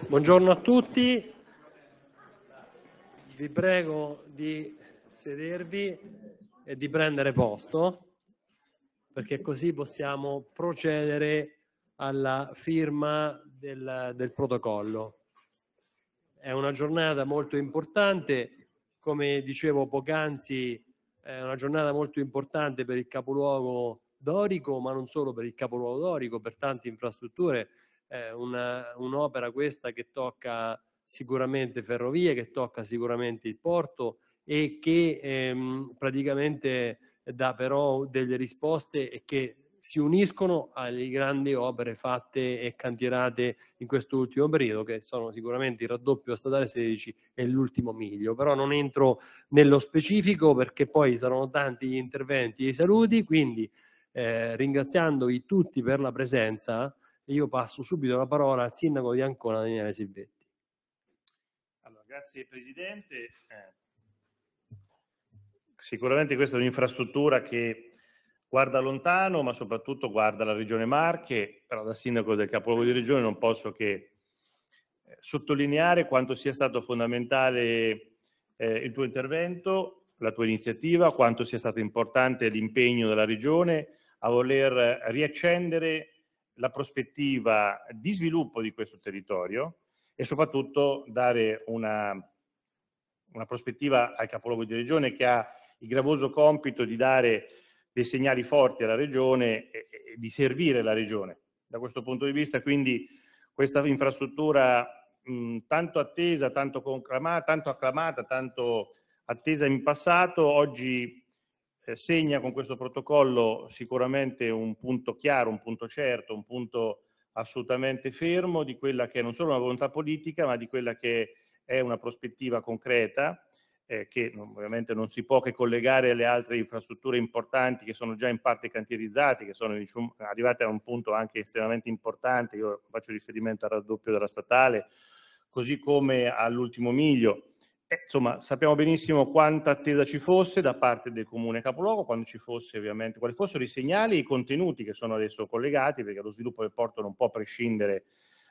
Buongiorno a tutti, vi prego di sedervi e di prendere posto perché così possiamo procedere alla firma del, del protocollo. È una giornata molto importante, come dicevo poc'anzi, è una giornata molto importante per il capoluogo dorico, ma non solo per il capoluogo dorico, per tante infrastrutture. È un'opera questa che tocca sicuramente ferrovie, che tocca sicuramente il porto e che ehm, praticamente dà però delle risposte e che si uniscono alle grandi opere fatte e cantierate in questo ultimo periodo, che sono sicuramente il raddoppio statale 16 e l'ultimo miglio. Però non entro nello specifico perché poi saranno tanti gli interventi e i saluti, quindi eh, ringraziandovi tutti per la presenza, io passo subito la parola al sindaco di Ancona, Daniele Silvetti. Allora, grazie Presidente. Eh, sicuramente questa è un'infrastruttura che guarda lontano, ma soprattutto guarda la regione Marche, però da sindaco del capoluogo di regione non posso che eh, sottolineare quanto sia stato fondamentale eh, il tuo intervento, la tua iniziativa, quanto sia stato importante l'impegno della regione a voler riaccendere la prospettiva di sviluppo di questo territorio e soprattutto dare una, una prospettiva al capoluogo di regione che ha il gravoso compito di dare dei segnali forti alla regione e, e di servire la regione. Da questo punto di vista quindi questa infrastruttura mh, tanto attesa, tanto, conclamata, tanto acclamata, tanto attesa in passato, oggi segna con questo protocollo sicuramente un punto chiaro, un punto certo, un punto assolutamente fermo di quella che è non solo una volontà politica, ma di quella che è una prospettiva concreta eh, che ovviamente non si può che collegare alle altre infrastrutture importanti che sono già in parte cantierizzate, che sono diciamo, arrivate a un punto anche estremamente importante, io faccio riferimento al raddoppio della statale, così come all'ultimo miglio. Insomma, sappiamo benissimo quanta attesa ci fosse da parte del comune capoluogo, quando ci fosse ovviamente, quali fossero i segnali e i contenuti che sono adesso collegati, perché lo sviluppo del porto non può prescindere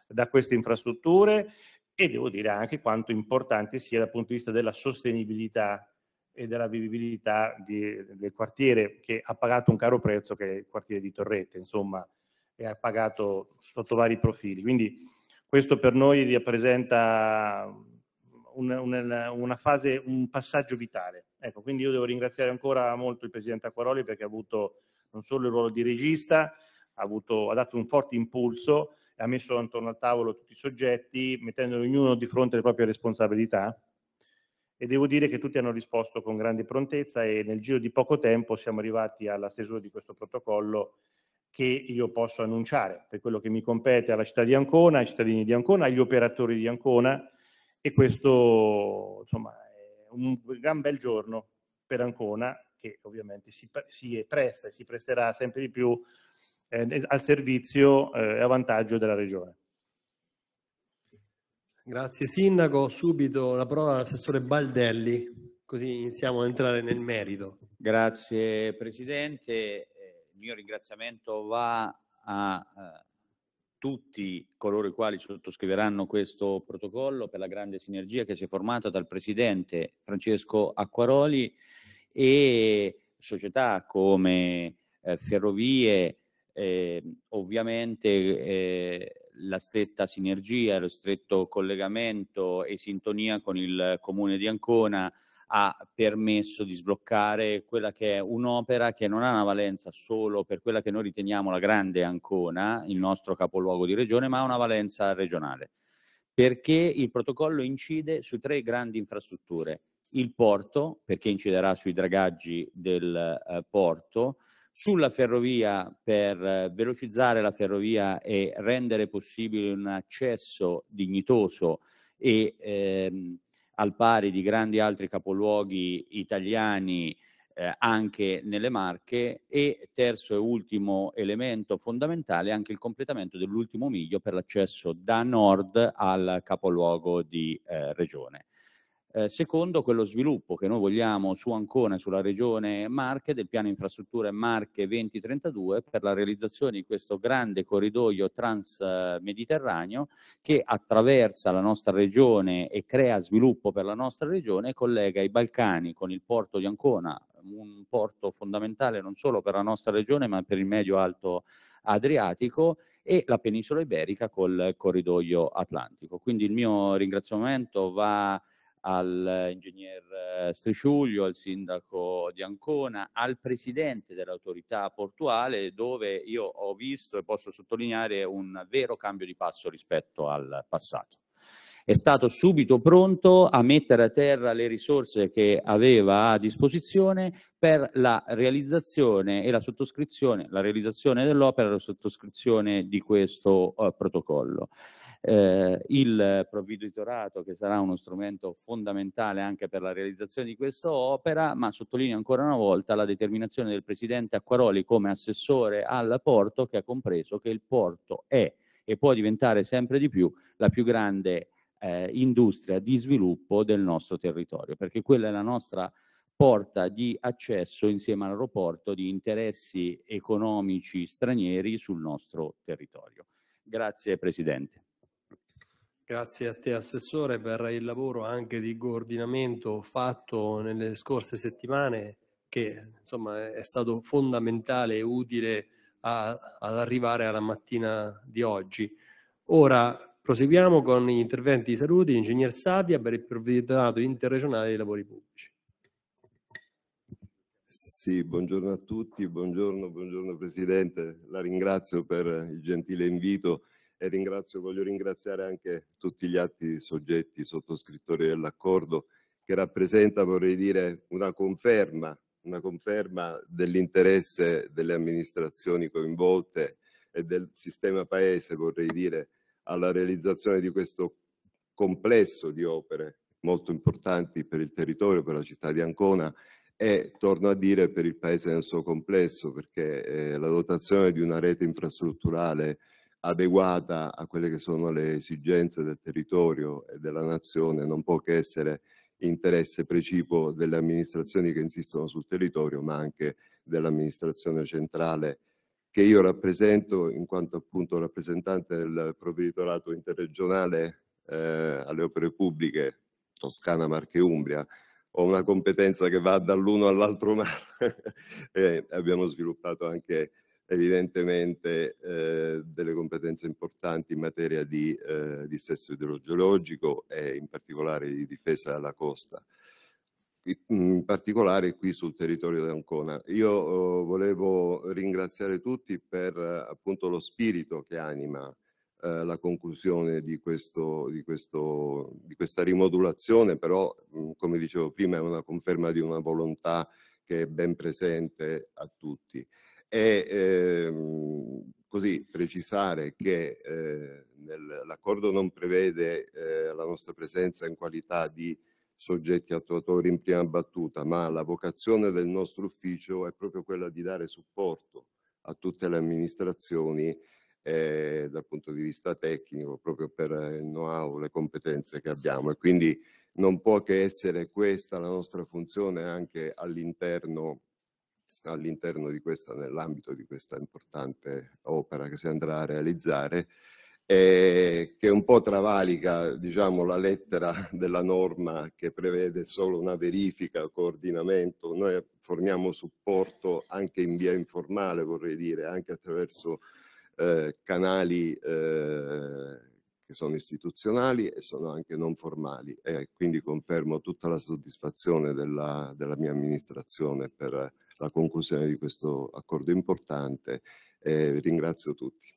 da queste infrastrutture e devo dire anche quanto importante sia dal punto di vista della sostenibilità e della vivibilità di, del quartiere che ha pagato un caro prezzo che è il quartiere di Torrette, insomma, e ha pagato sotto vari profili. Quindi questo per noi rappresenta una, una, una fase, un passaggio vitale. Ecco, quindi io devo ringraziare ancora molto il Presidente Acquaroli perché ha avuto non solo il ruolo di regista, ha, avuto, ha dato un forte impulso, ha messo intorno al tavolo tutti i soggetti, mettendo ognuno di fronte alle proprie responsabilità e devo dire che tutti hanno risposto con grande prontezza e nel giro di poco tempo siamo arrivati alla stesura di questo protocollo che io posso annunciare per quello che mi compete alla città di Ancona, ai cittadini di Ancona, agli operatori di Ancona e questo insomma è un gran bel giorno per Ancona che ovviamente si, si presta e si presterà sempre di più eh, al servizio e eh, a vantaggio della Regione. Grazie Sindaco, subito la parola all'assessore Baldelli, così iniziamo a entrare nel merito. Grazie Presidente, eh, il mio ringraziamento va a eh, tutti coloro i quali sottoscriveranno questo protocollo per la grande sinergia che si è formata dal Presidente Francesco Acquaroli e società come eh, Ferrovie, eh, ovviamente eh, la stretta sinergia, lo stretto collegamento e sintonia con il comune di Ancona ha permesso di sbloccare quella che è un'opera che non ha una valenza solo per quella che noi riteniamo la grande Ancona, il nostro capoluogo di regione, ma ha una valenza regionale, perché il protocollo incide su tre grandi infrastrutture. Il porto, perché inciderà sui dragaggi del eh, porto, sulla ferrovia per eh, velocizzare la ferrovia e rendere possibile un accesso dignitoso e ehm, al pari di grandi altri capoluoghi italiani eh, anche nelle Marche e terzo e ultimo elemento fondamentale anche il completamento dell'ultimo miglio per l'accesso da nord al capoluogo di eh, regione. Eh, secondo, quello sviluppo che noi vogliamo su Ancona e sulla regione Marche del piano infrastrutture Marche 2032 per la realizzazione di questo grande corridoio transmediterraneo che attraversa la nostra regione e crea sviluppo per la nostra regione e collega i Balcani con il porto di Ancona, un porto fondamentale non solo per la nostra regione ma per il medio-alto Adriatico e la penisola iberica col corridoio atlantico. Quindi il mio ringraziamento va all'ingegner eh, Strisciuglio, al sindaco di Ancona, al presidente dell'autorità portuale, dove io ho visto e posso sottolineare un vero cambio di passo rispetto al passato. È stato subito pronto a mettere a terra le risorse che aveva a disposizione per la realizzazione e la sottoscrizione, la realizzazione dell'opera e la sottoscrizione di questo uh, protocollo eh, il provveditorato che sarà uno strumento fondamentale anche per la realizzazione di questa opera, ma sottolineo ancora una volta la determinazione del Presidente Acquaroli come assessore al porto che ha compreso che il porto è e può diventare sempre di più la più grande eh, industria di sviluppo del nostro territorio, perché quella è la nostra porta di accesso insieme all'aeroporto di interessi economici stranieri sul nostro territorio. Grazie Presidente. Grazie a te Assessore per il lavoro anche di coordinamento fatto nelle scorse settimane che insomma è stato fondamentale e utile a, ad arrivare alla mattina di oggi. Ora proseguiamo con gli interventi di saluti. Ingegner Sadia per il provveditorato interregionale dei lavori pubblici. Sì, buongiorno a tutti, buongiorno, buongiorno Presidente, la ringrazio per il gentile invito e ringrazio, voglio ringraziare anche tutti gli altri soggetti sottoscrittori dell'accordo che rappresenta, vorrei dire, una conferma, una conferma dell'interesse delle amministrazioni coinvolte e del sistema paese, vorrei dire, alla realizzazione di questo complesso di opere molto importanti per il territorio, per la città di Ancona e, torno a dire, per il paese nel suo complesso, perché eh, la dotazione di una rete infrastrutturale adeguata a quelle che sono le esigenze del territorio e della nazione, non può che essere interesse precipuo delle amministrazioni che insistono sul territorio, ma anche dell'amministrazione centrale che io rappresento in quanto appunto rappresentante del provveditorato interregionale eh, alle opere pubbliche Toscana, Marche e Umbria. Ho una competenza che va dall'uno all'altro mare e abbiamo sviluppato anche evidentemente eh, delle competenze importanti in materia di eh, dissesto idrogeologico e in particolare di difesa della costa, in particolare qui sul territorio di Ancona. Io oh, volevo ringraziare tutti per appunto lo spirito che anima eh, la conclusione di, questo, di, questo, di questa rimodulazione, però mh, come dicevo prima è una conferma di una volontà che è ben presente a tutti e ehm, così precisare che eh, l'accordo non prevede eh, la nostra presenza in qualità di soggetti attuatori in prima battuta, ma la vocazione del nostro ufficio è proprio quella di dare supporto a tutte le amministrazioni eh, dal punto di vista tecnico, proprio per il know-how, le competenze che abbiamo. E quindi non può che essere questa la nostra funzione anche all'interno all'interno di questa, nell'ambito di questa importante opera che si andrà a realizzare, eh, che un po' travalica diciamo, la lettera della norma che prevede solo una verifica, coordinamento. Noi forniamo supporto anche in via informale, vorrei dire, anche attraverso eh, canali eh, che sono istituzionali e sono anche non formali e quindi confermo tutta la soddisfazione della, della mia amministrazione per la conclusione di questo accordo importante e ringrazio tutti.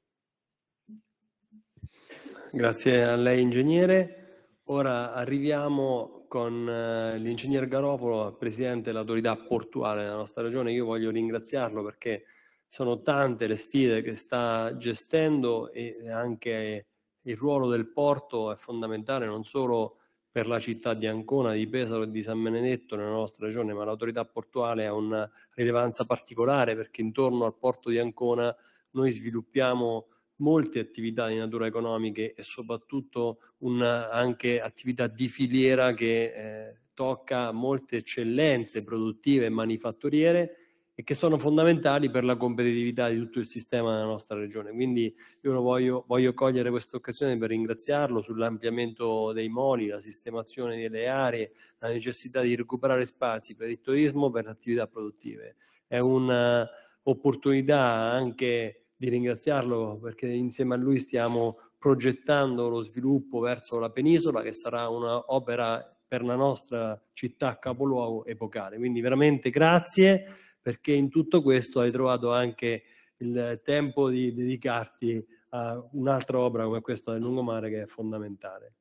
Grazie a lei ingegnere. Ora arriviamo con eh, l'ingegner Garopolo, presidente dell'autorità portuale della nostra regione. Io voglio ringraziarlo perché sono tante le sfide che sta gestendo e anche il ruolo del porto è fondamentale non solo per la città di Ancona, di Pesaro e di San Benedetto nella nostra regione, ma l'autorità portuale ha una rilevanza particolare perché intorno al porto di Ancona noi sviluppiamo molte attività di natura economiche e soprattutto una, anche attività di filiera che eh, tocca molte eccellenze produttive e manifatturiere e che sono fondamentali per la competitività di tutto il sistema della nostra regione. Quindi io voglio, voglio cogliere questa occasione per ringraziarlo sull'ampliamento dei moli, la sistemazione delle aree, la necessità di recuperare spazi per il turismo, per le attività produttive. È un'opportunità anche di ringraziarlo perché insieme a lui stiamo progettando lo sviluppo verso la penisola che sarà un'opera per la nostra città capoluogo epocale. Quindi veramente grazie perché in tutto questo hai trovato anche il tempo di dedicarti a un'altra opera come questa del lungomare che è fondamentale.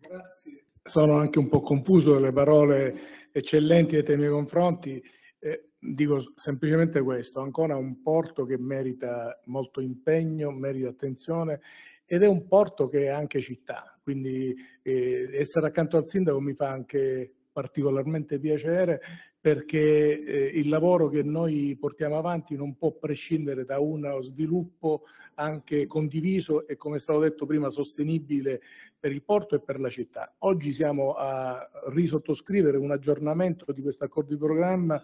Grazie. Sono anche un po' confuso delle parole eccellenti dei miei confronti. Eh, dico semplicemente questo, ancora un porto che merita molto impegno, merita attenzione ed è un porto che è anche città, quindi eh, essere accanto al sindaco mi fa anche particolarmente piacere perché eh, il lavoro che noi portiamo avanti non può prescindere da uno sviluppo anche condiviso e come è stato detto prima sostenibile per il porto e per la città. Oggi siamo a risottoscrivere un aggiornamento di questo accordo di programma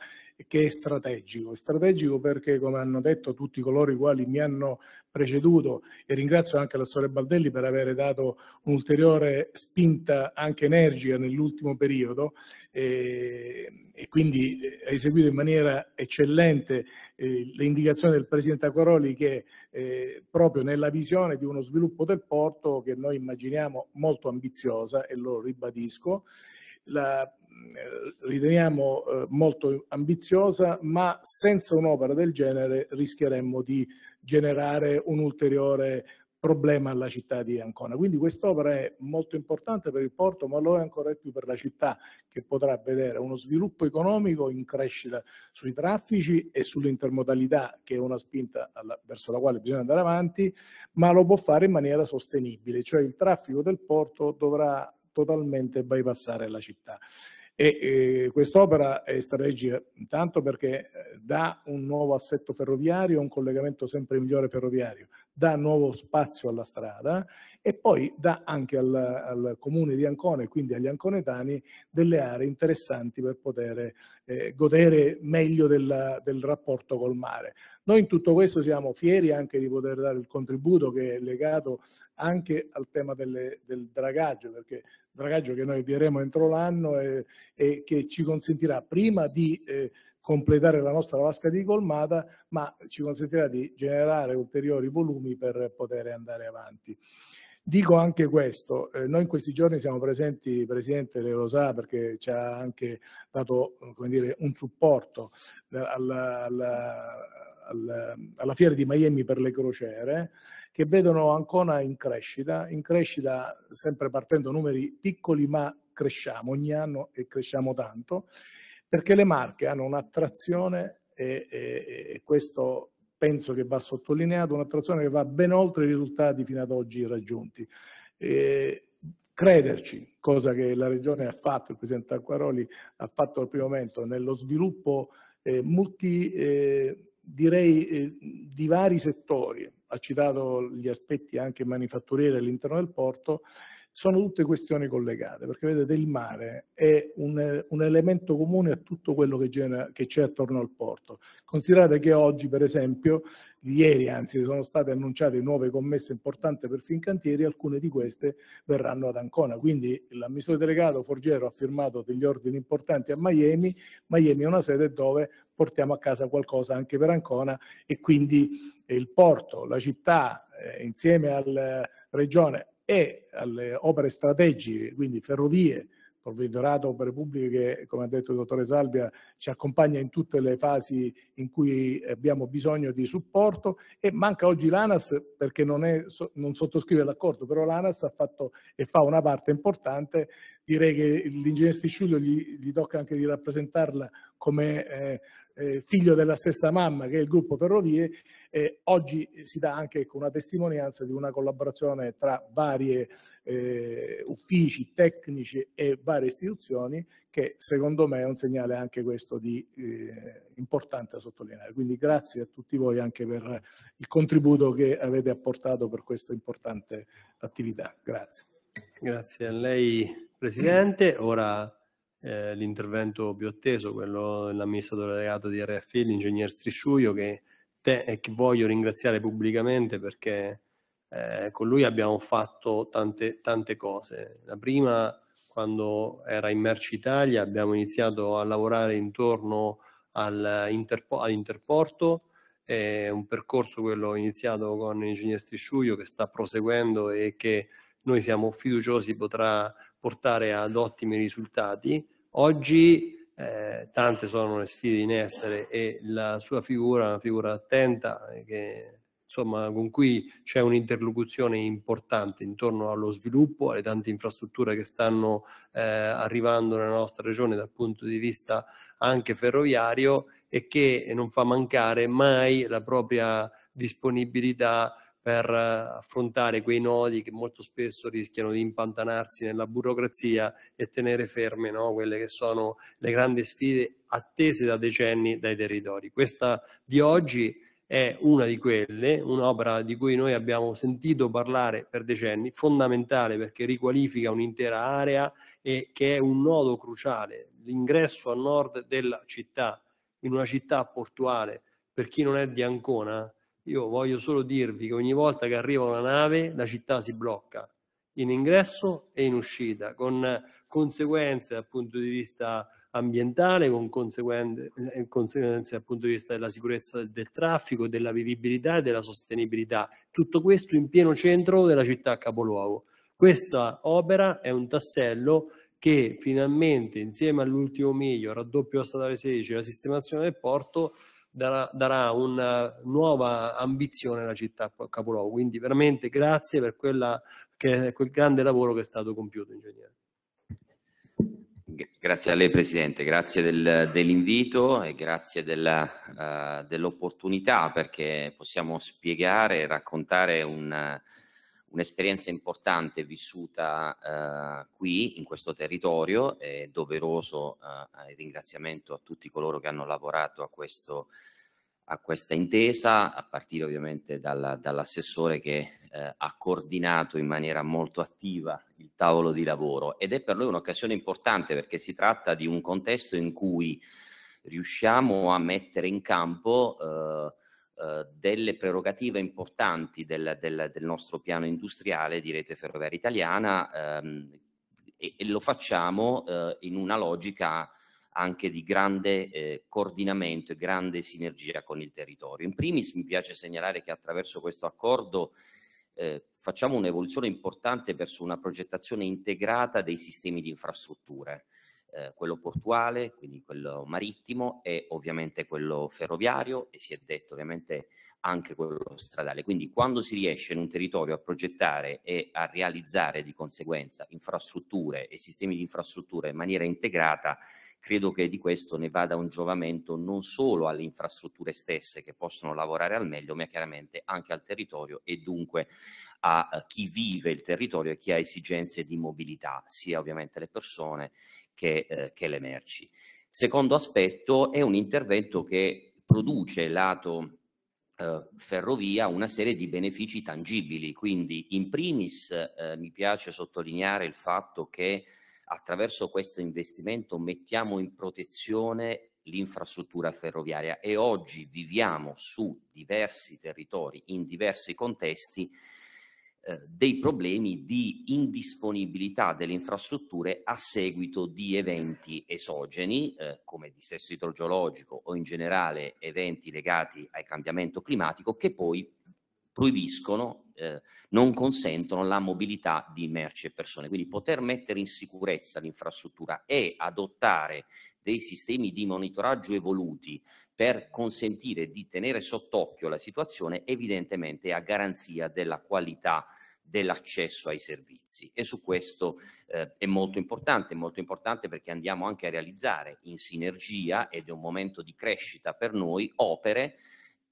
che è strategico. È strategico perché, come hanno detto tutti coloro i quali mi hanno preceduto, e ringrazio anche la Storia Baldelli per aver dato un'ulteriore spinta anche energica nell'ultimo periodo, e, e quindi ha eseguito in maniera eccellente eh, le indicazioni del Presidente Acquaroli che eh, proprio nella visione di uno sviluppo del porto che noi immaginiamo molto ambiziosa, e lo ribadisco, la eh, riteniamo eh, molto ambiziosa, ma senza un'opera del genere rischieremmo di generare un ulteriore problema alla città di Ancona. Quindi quest'opera è molto importante per il porto, ma lo è ancora di più per la città che potrà vedere uno sviluppo economico in crescita sui traffici e sull'intermodalità, che è una spinta alla, verso la quale bisogna andare avanti, ma lo può fare in maniera sostenibile, cioè il traffico del porto dovrà totalmente bypassare la città. E, e quest'opera è strategica intanto perché eh, dà un nuovo assetto ferroviario, un collegamento sempre migliore ferroviario, dà nuovo spazio alla strada e poi dà anche al, al comune di Ancona e quindi agli anconetani delle aree interessanti per poter eh, godere meglio del, del rapporto col mare. Noi in tutto questo siamo fieri anche di poter dare il contributo che è legato anche al tema delle, del dragaggio, perché dragaggio che noi avvieremo entro l'anno e, e, che ci consentirà prima di eh, completare la nostra vasca di colmata, ma ci consentirà di generare ulteriori volumi per poter andare avanti. Dico anche questo, eh, noi in questi giorni siamo presenti, Presidente lo sa perché ci ha anche dato dire, un supporto alla, alla, alla, alla fiera di Miami per le crociere, che vedono Ancona in crescita, in crescita sempre partendo numeri piccoli ma cresciamo ogni anno e cresciamo tanto, perché le marche hanno un'attrazione e, e, e questo penso che va sottolineato, un'attrazione che va ben oltre i risultati fino ad oggi raggiunti. E, crederci, cosa che la Regione ha fatto, il Presidente Acquaroli ha fatto al primo momento, nello sviluppo eh, multi, eh, direi, eh, di vari settori, ha citato gli aspetti anche manifatturieri all'interno del porto, sono tutte questioni collegate, perché vedete il mare è un, un elemento comune a tutto quello che, genera, che, c'è attorno al porto. Considerate che oggi, per esempio, ieri anzi, sono state annunciate nuove commesse importanti per Fincantieri, alcune di queste verranno ad Ancona. Quindi l'amministratore delegato Forgero ha firmato degli ordini importanti a Miami, Miami è una sede dove portiamo a casa qualcosa anche per Ancona e quindi il porto, la città, eh, insieme alla regione e alle opere strategiche, quindi ferrovie, provvedorato opere pubbliche che, come ha detto il dottore Salvia, ci accompagna in tutte le fasi in cui abbiamo bisogno di supporto. E manca oggi l'ANAS perché non, è, non sottoscrive l'accordo, però l'ANAS ha fatto e fa una parte importante, direi che l'ingegnere Stisciulio gli, gli tocca anche di rappresentarla come eh, eh, figlio della stessa mamma che è il gruppo Ferrovie, eh, oggi si dà anche ecco, una testimonianza di una collaborazione tra vari eh, uffici tecnici e varie istituzioni che secondo me è un segnale anche questo di eh, importante a sottolineare. Quindi grazie a tutti voi anche per il contributo che avete apportato per questa importante attività. Grazie. Grazie a lei Presidente. Ora eh, l'intervento più atteso, quello dell'amministratore delegato di RFI, l'ingegner Strisciuio, che, te, che voglio ringraziare pubblicamente perché eh, con lui abbiamo fatto tante, tante cose. La prima, quando era in Merci Italia, abbiamo iniziato a lavorare intorno all'interporto, è un percorso quello iniziato con l'ingegner Strisciuio che sta proseguendo e che noi siamo fiduciosi potrà portare ad ottimi risultati. Oggi eh, tante sono le sfide in essere e la sua figura una figura attenta eh, che, insomma, con cui c'è un'interlocuzione importante intorno allo sviluppo, alle tante infrastrutture che stanno eh, arrivando nella nostra regione dal punto di vista anche ferroviario e che non fa mancare mai la propria disponibilità per eh, affrontare quei nodi che molto spesso rischiano di impantanarsi nella burocrazia e tenere ferme no? quelle che sono le grandi sfide attese da decenni dai territori. Questa di oggi è una di quelle, un'opera di cui noi abbiamo sentito parlare per decenni, fondamentale perché riqualifica un'intera area e che è un nodo cruciale, l'ingresso a nord della città, in una città portuale, per chi non è di Ancona, io voglio solo dirvi che ogni volta che arriva una nave la città si blocca in ingresso e in uscita, con conseguenze dal punto di vista ambientale, con conseguenze, eh, conseguenze dal punto di vista della sicurezza del traffico, della vivibilità e della sostenibilità. Tutto questo in pieno centro della città capoluogo. Questa opera è un tassello che finalmente insieme all'ultimo miglio, raddoppio della statale 16 e la sistemazione del porto darà, darà una nuova ambizione alla città capoluogo. Quindi veramente grazie per quella, che, quel grande lavoro che è stato compiuto, ingegnere. Grazie a lei Presidente, grazie del, dell'invito e grazie della, uh, dell'opportunità perché possiamo spiegare e raccontare un, un'esperienza importante vissuta uh, qui in questo territorio. È doveroso uh, il ringraziamento a tutti coloro che hanno lavorato a questo a questa intesa, a partire ovviamente dalla, dall'assessore che eh, ha coordinato in maniera molto attiva il tavolo di lavoro ed è per noi un'occasione importante perché si tratta di un contesto in cui riusciamo a mettere in campo eh, eh, delle prerogative importanti del, del, del, nostro piano industriale di rete ferroviaria italiana ehm, e, e, lo facciamo eh, in una logica anche di grande eh, coordinamento e grande sinergia con il territorio. In primis mi piace segnalare che attraverso questo accordo eh, facciamo un'evoluzione importante verso una progettazione integrata dei sistemi di infrastrutture, eh, quello portuale, quindi quello marittimo e ovviamente quello ferroviario e si è detto ovviamente anche quello stradale. Quindi quando si riesce in un territorio a progettare e a realizzare di conseguenza infrastrutture e sistemi di infrastrutture in maniera integrata, credo che di questo ne vada un giovamento non solo alle infrastrutture stesse che possono lavorare al meglio, ma chiaramente anche al territorio e dunque a chi vive il territorio e chi ha esigenze di mobilità, sia ovviamente le persone che, eh, che le merci. Secondo aspetto è un intervento che produce lato eh, ferrovia una serie di benefici tangibili, quindi in primis eh, mi piace sottolineare il fatto che attraverso questo investimento mettiamo in protezione l'infrastruttura ferroviaria e oggi viviamo su diversi territori, in diversi contesti, dei problemi di indisponibilità delle infrastrutture a seguito di eventi esogeni eh, come dissesto idrogeologico o in generale eventi legati al cambiamento climatico che poi proibiscono, eh, non consentono la mobilità di merci e persone. Quindi poter mettere in sicurezza l'infrastruttura e adottare dei sistemi di monitoraggio evoluti per consentire di tenere sott'occhio la situazione evidentemente a garanzia della qualità dell'accesso ai servizi. E su questo eh, è molto importante, molto importante perché andiamo anche a realizzare in sinergia ed è un momento di crescita per noi opere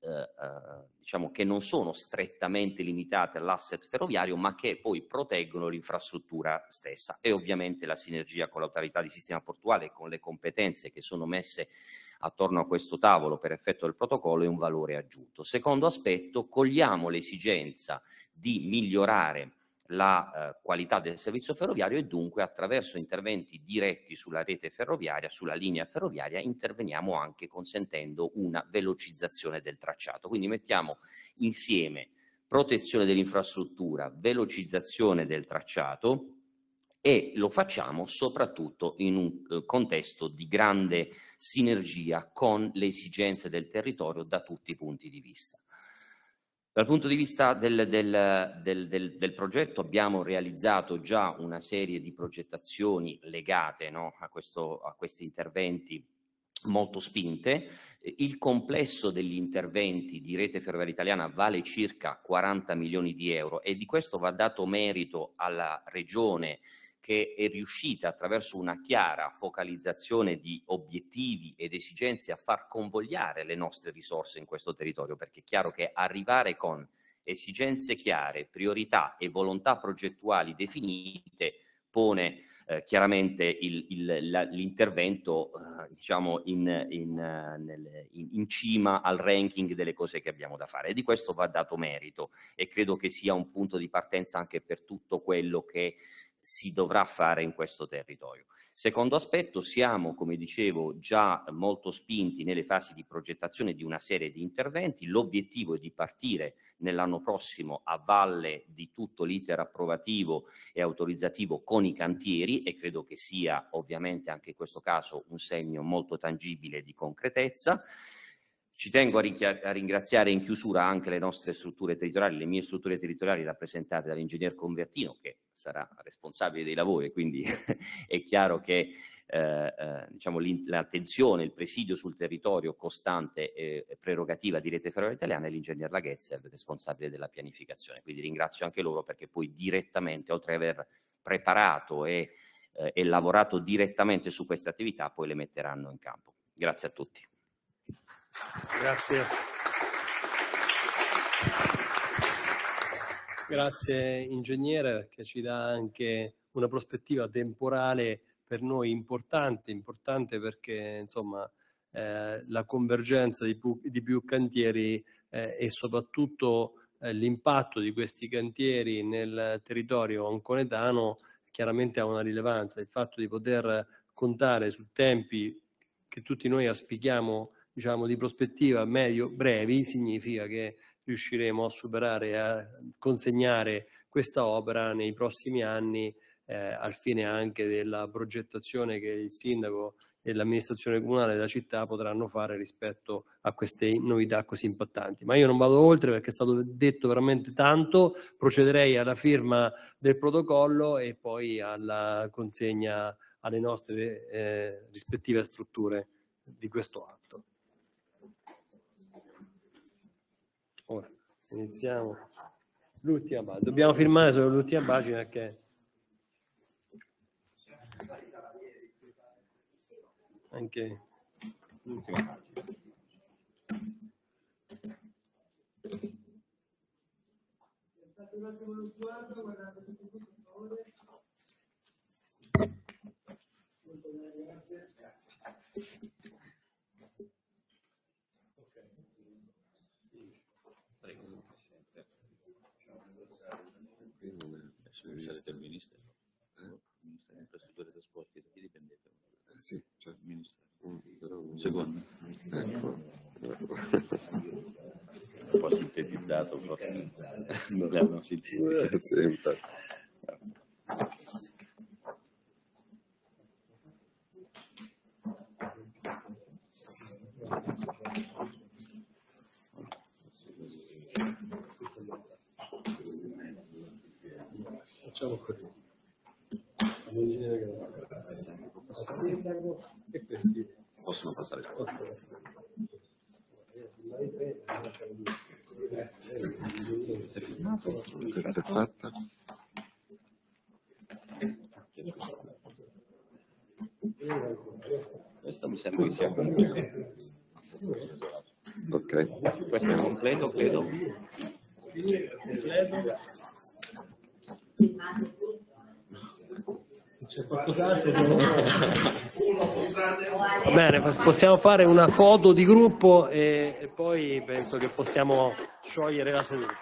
eh, eh, diciamo che non sono strettamente limitate all'asset ferroviario, ma che poi proteggono l'infrastruttura stessa. E ovviamente la sinergia con l'autorità di sistema portuale e con le competenze che sono messe attorno a questo tavolo per effetto del protocollo è un valore aggiunto. Secondo aspetto, cogliamo l'esigenza di migliorare la eh, qualità del servizio ferroviario e dunque attraverso interventi diretti sulla rete ferroviaria, sulla linea ferroviaria, interveniamo anche consentendo una velocizzazione del tracciato. Quindi mettiamo insieme protezione dell'infrastruttura, velocizzazione del tracciato e lo facciamo soprattutto in un eh, contesto di grande sinergia con le esigenze del territorio da tutti i punti di vista. Dal punto di vista del, del, del, del, progetto abbiamo realizzato già una serie di progettazioni legate no, a, questo, a, questi interventi molto spinte. Il complesso degli interventi di Rete Ferroviaria Italiana vale circa 40 milioni di euro e di questo va dato merito alla Regione che è riuscita attraverso una chiara focalizzazione di obiettivi ed esigenze a far convogliare le nostre risorse in questo territorio, perché è chiaro che arrivare con esigenze chiare, priorità e volontà progettuali definite pone eh, chiaramente l'intervento eh, diciamo in, in, nel, in, in, cima al ranking delle cose che abbiamo da fare. E di questo va dato merito e credo che sia un punto di partenza anche per tutto quello che si dovrà fare in questo territorio. Secondo aspetto, siamo, come dicevo, già molto spinti nelle fasi di progettazione di una serie di interventi. L'obiettivo è di partire nell'anno prossimo a valle di tutto l'iter approvativo e autorizzativo con i cantieri e credo che sia ovviamente anche in questo caso un segno molto tangibile di concretezza. Ci tengo a, a, ringraziare in chiusura anche le nostre strutture territoriali, le mie strutture territoriali rappresentate dall'ingegner Convertino che sarà responsabile dei lavori, quindi è chiaro che eh, eh, diciamo, l'attenzione, il presidio sul territorio costante e prerogativa di Rete Ferroviaria Italiana e l'ingegner Laghezza responsabile della pianificazione. Quindi ringrazio anche loro perché poi direttamente, oltre ad aver preparato e, eh, e lavorato direttamente su queste attività, poi le metteranno in campo. Grazie a tutti. Grazie. Grazie ingegnere che ci dà anche una prospettiva temporale per noi importante, importante perché insomma eh, la convergenza di più, di più cantieri eh, e soprattutto eh, l'impatto di questi cantieri nel territorio anconetano chiaramente ha una rilevanza. Il fatto di poter contare su tempi che tutti noi auspichiamo diciamo, di prospettiva medio-brevi significa che riusciremo a superare e a consegnare questa opera nei prossimi anni eh, al fine anche della progettazione che il sindaco e l'amministrazione comunale della città potranno fare rispetto a queste novità così impattanti. Ma io non vado oltre perché è stato detto veramente tanto, procederei alla firma del protocollo e poi alla consegna alle nostre eh, rispettive strutture di questo atto. Ora, iniziamo. L'ultima pagina. Dobbiamo firmare solo l'ultima pagina che anche l'ultima pagina. un tutti per favore. Grazie. Grazie. sarete il Ministero. Eh? Il Ministero di Infrastrutture e Trasporti, da chi dipendete? Eh sì, il Ministero. Mm, però... Secondo. Ecco. Un po' sintetizzato, forse. Non l'hanno sintetizzato. Sempre. Facciamo così. E questi possono passare. Possono passare. Questa è fatta. Questo mi sembra che sia completo. Ok. Questo è completo, credo. Siamo- Va bene, possiamo fare una foto di gruppo e, e poi penso che possiamo sciogliere la seduta.